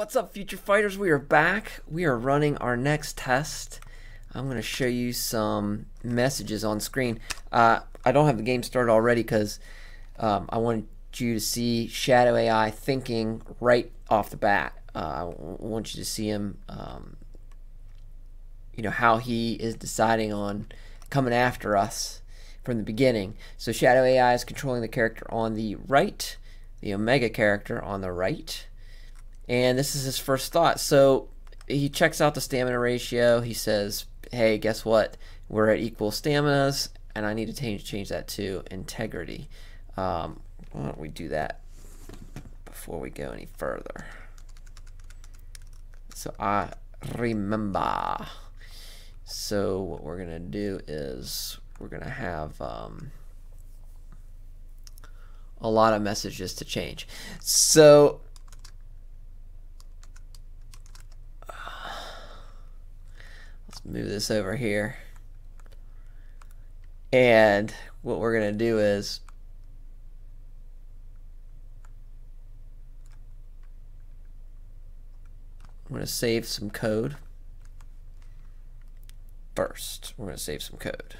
What's up, future fighters? We are back. We are running our next test. I'm going to show you some messages on screen. Uh, I don't have the game started already because um, I want you to see Shadow AI thinking right off the bat. Uh, I want you to see him, um, you know, how he is deciding on coming after us from the beginning. So Shadow AI is controlling the character on the right, the Omega character on the right and this is his first thought. So he checks out the stamina ratio. He says, "Hey, guess what? We're at equal staminas, and I need to change change that to integrity." Um, why don't we do that before we go any further? So I remember. So what we're gonna do is we're gonna have um, a lot of messages to change. So move this over here. And what we're going to do is I'm going to save some code first. We're going to save some code.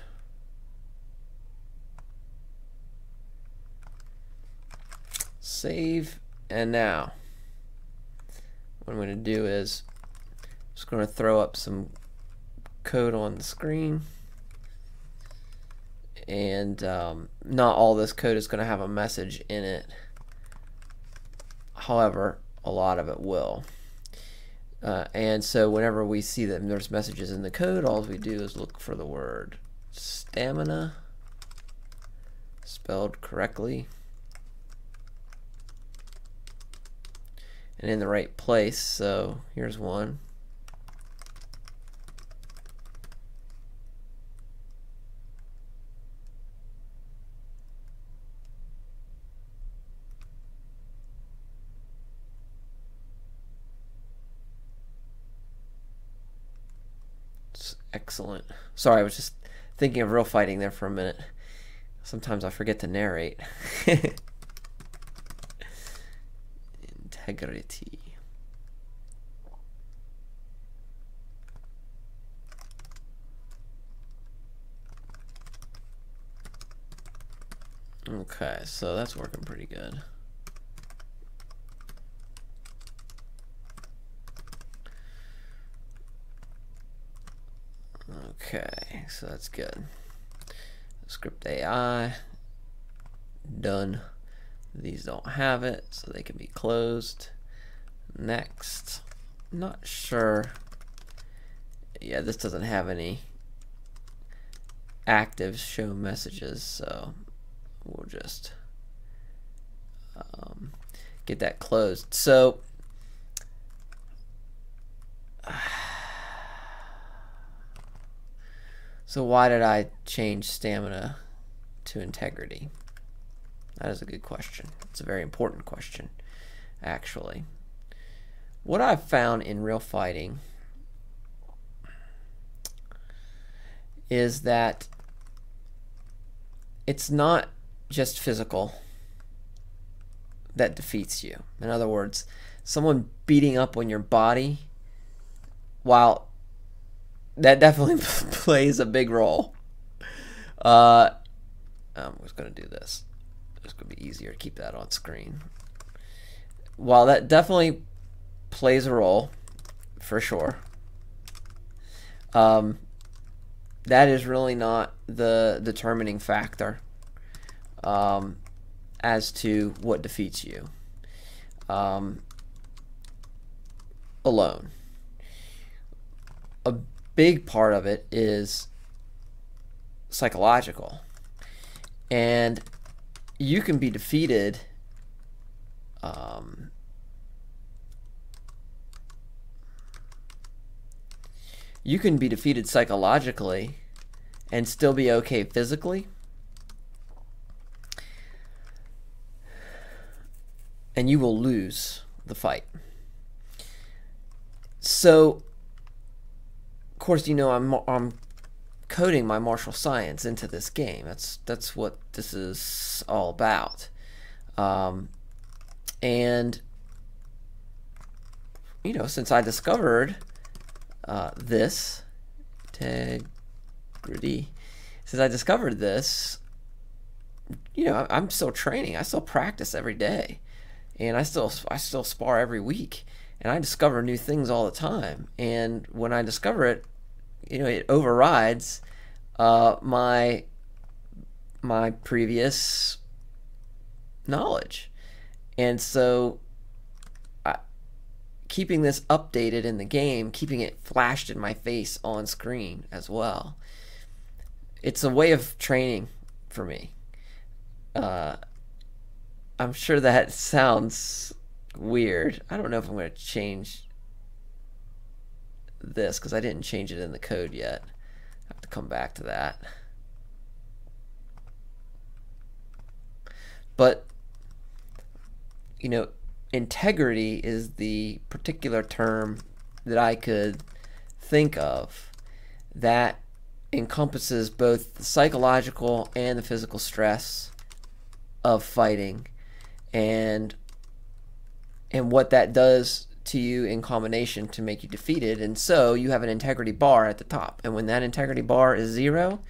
Save, and now what I'm going to do is I'm just going to throw up some code on the screen. And um, not all this code is going to have a message in it. However, a lot of it will. Uh, and so whenever we see that there's messages in the code, all we do is look for the word stamina spelled correctly and in the right place. So here's one. Excellent. Sorry, I was just thinking of real fighting there for a minute. Sometimes I forget to narrate. Integrity. Okay, so that's working pretty good. Okay, so that's good. Script AI, done. These don't have it, so they can be closed. Next, not sure. Yeah, this doesn't have any active show messages, so we'll just um, get that closed. So, So why did I change stamina to integrity? That is a good question. It's a very important question, actually. What I've found in real fighting is that it's not just physical that defeats you. In other words, someone beating up on your body while that definitely plays a big role. Uh, I'm just going to do this. It's going to be easier to keep that on screen. While that definitely plays a role, for sure, um, that is really not the determining factor um, as to what defeats you um, alone. A big part of it is psychological. And you can be defeated um, you can be defeated psychologically and still be okay physically. And you will lose the fight. So course, you know I'm I'm coding my martial science into this game. That's that's what this is all about. Um, and you know, since I discovered uh, this integrity, since I discovered this, you know, I'm still training. I still practice every day, and I still I still spar every week, and I discover new things all the time. And when I discover it, you know, it overrides uh, my my previous knowledge, and so keeping this updated in the game, keeping it flashed in my face on screen as well. It's a way of training for me. Uh, I'm sure that sounds weird. I don't know if I'm going to change this because I didn't change it in the code yet. I have to come back to that. But, you know, integrity is the particular term that I could think of that encompasses both the psychological and the physical stress of fighting and and what that does to you in combination to make you defeated and so you have an integrity bar at the top and when that integrity bar is zero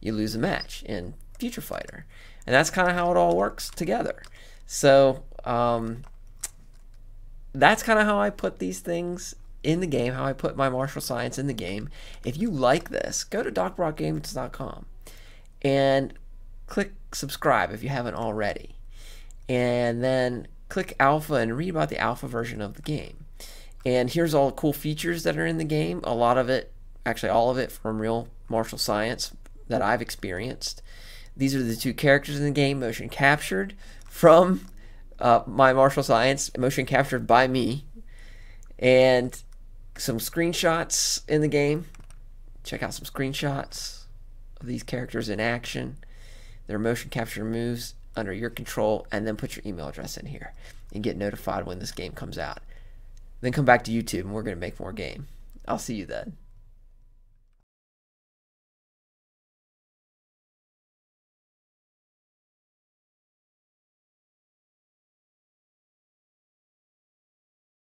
you lose a match in future fighter and that's kind of how it all works together so um, that's kind of how I put these things in the game, how I put my martial science in the game. If you like this, go to docbrockgames.com and click subscribe if you haven't already. And then click alpha and read about the alpha version of the game. And here's all the cool features that are in the game. A lot of it, actually all of it from real martial science that I've experienced. These are the two characters in the game, motion captured from uh, my martial science, motion captured by me, and some screenshots in the game. Check out some screenshots of these characters in action, their motion capture moves under your control, and then put your email address in here and get notified when this game comes out. Then come back to YouTube and we're going to make more game. I'll see you then.